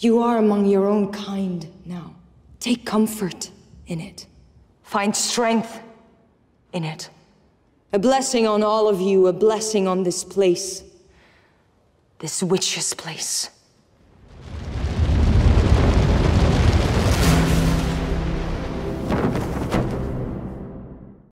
You are among your own kind now. Take comfort in it. Find strength in it. A blessing on all of you, a blessing on this place. This witch's place.